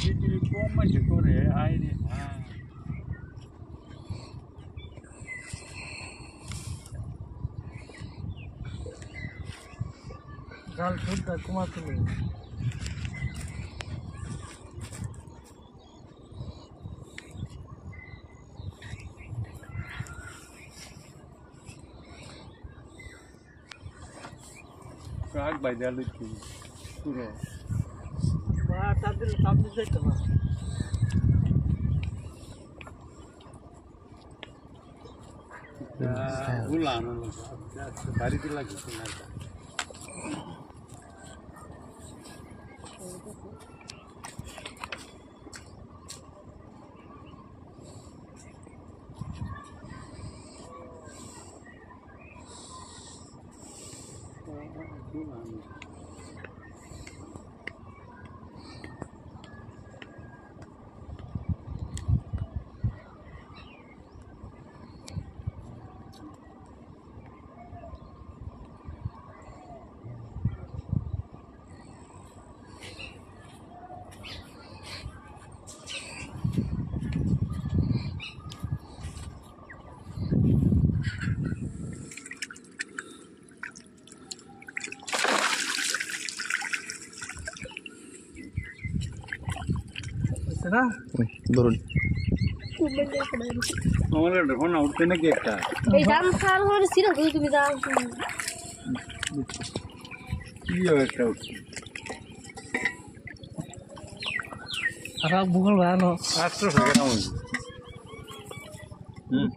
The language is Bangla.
CCTV 꼬만 저거래 아이디 아. 잘 좋다 고맙습니다 काग बाज़ार पूरा Tabiri tabiri de tamam. Ulan ulan. Bari de lá. ধরুন। আমার ফোন উঠতে নাকি একটা? এই দাম খাওয়ার পরে ছিল তুমি দাম কি একটা উঠছে আর ভূগোল ভালো আটশো টাকা হুম।